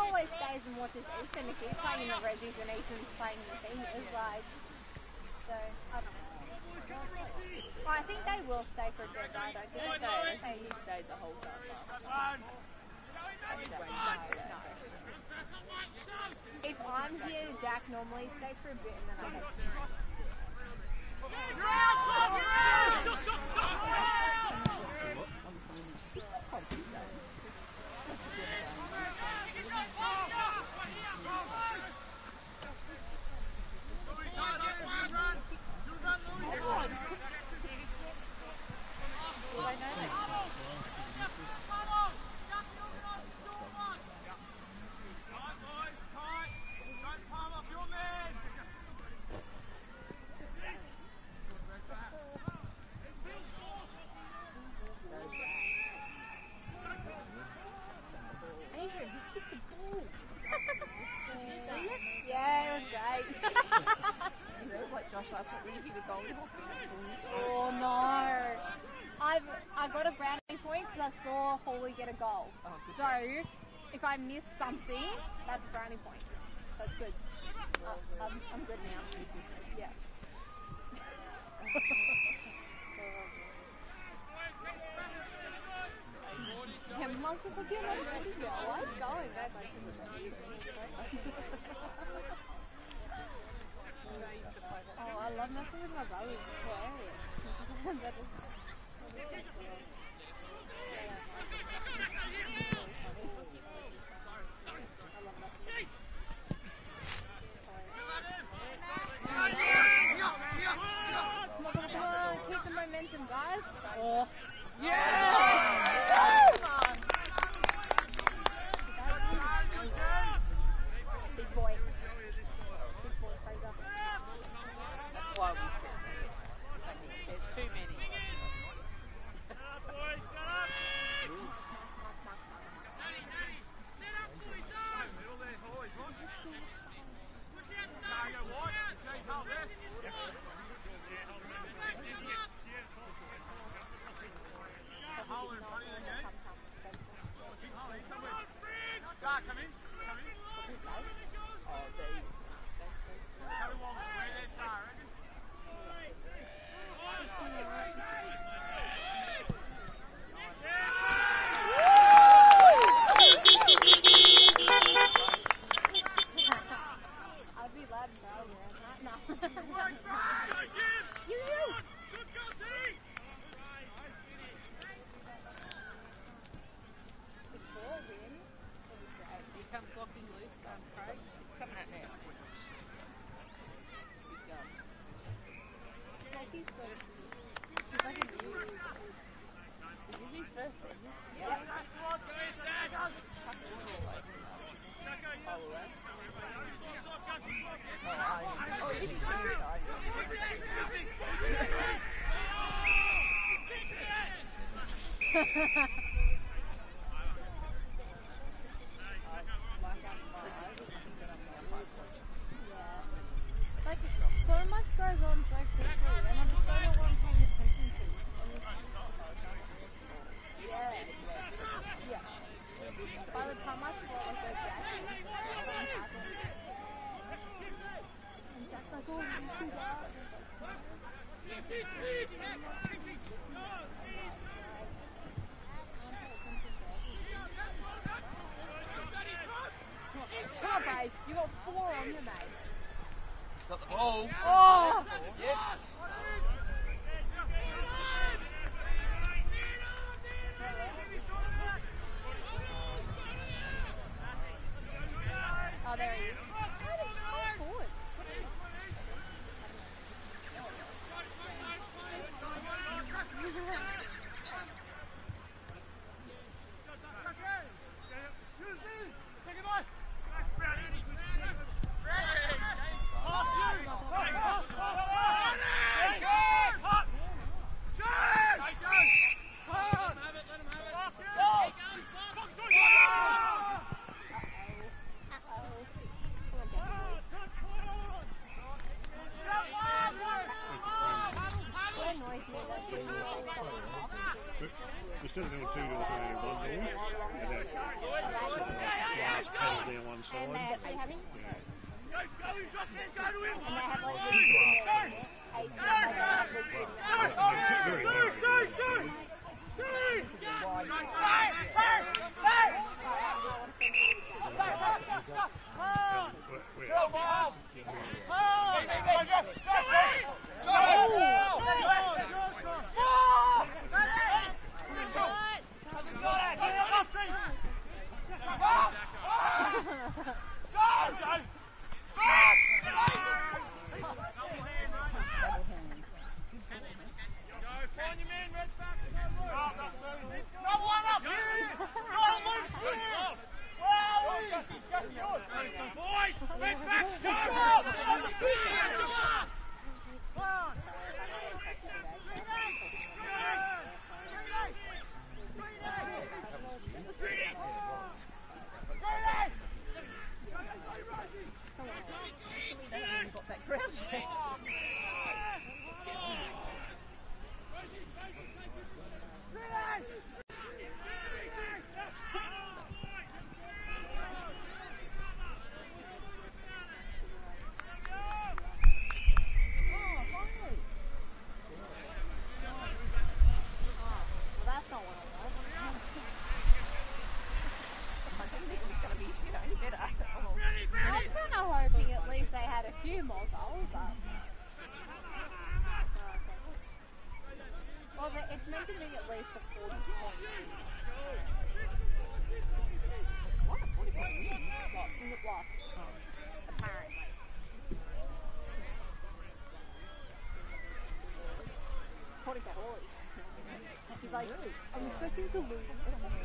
always guys in what is infinity, it's kind of a reason like, I'm expecting to lose.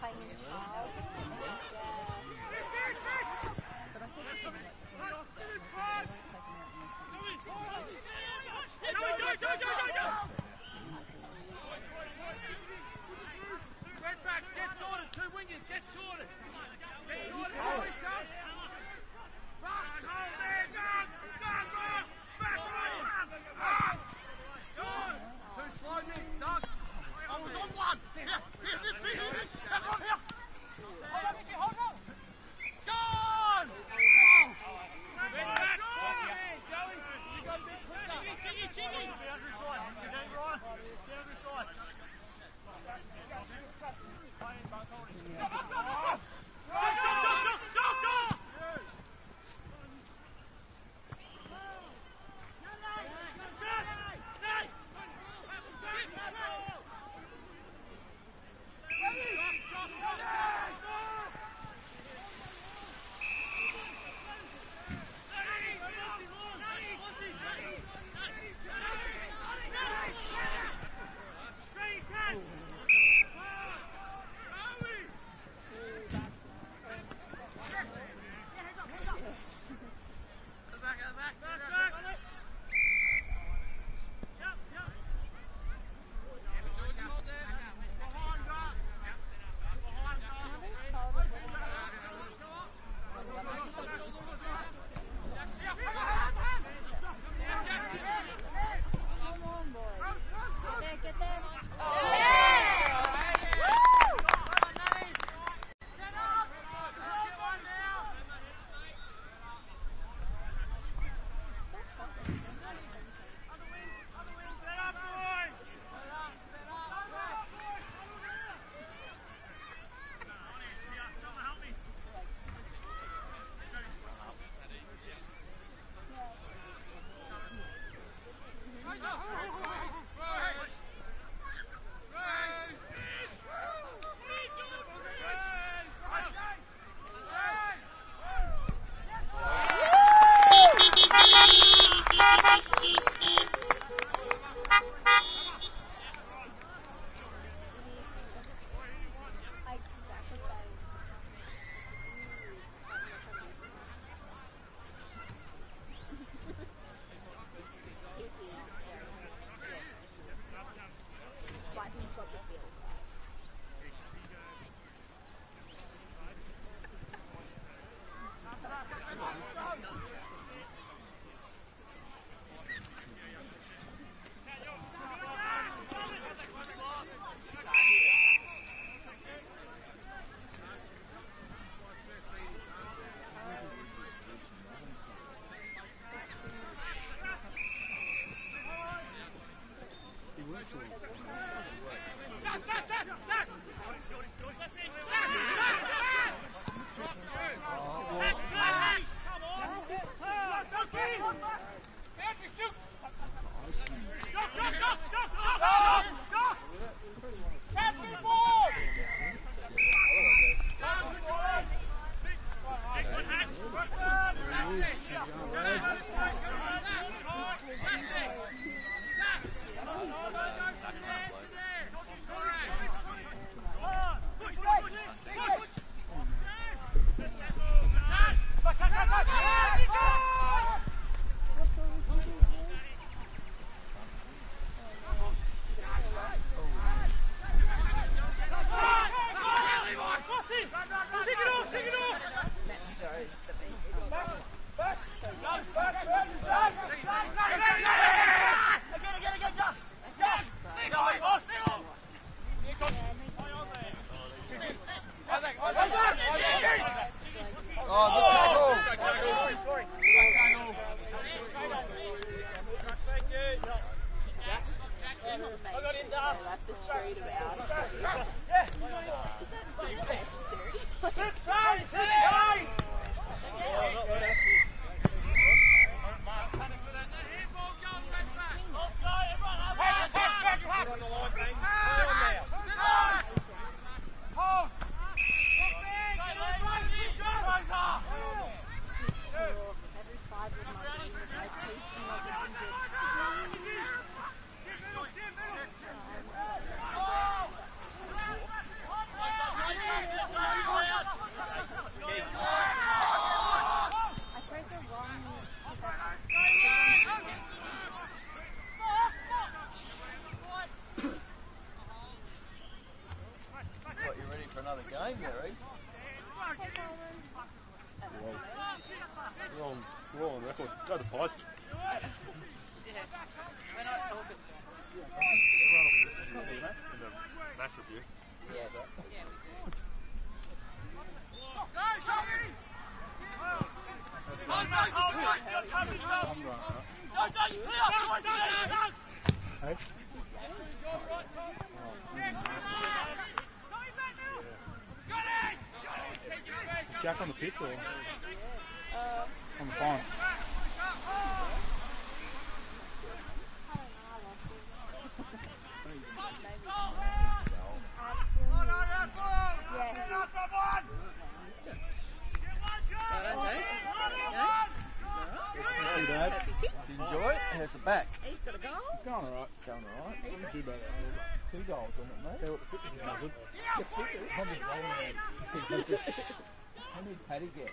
Playing in time there, right? it back. He's got a goal. It's going all right. Going all right. What did you? Two goals, on it, mate? Yeah, what the is, How did Paddy get?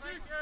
Right, Chief.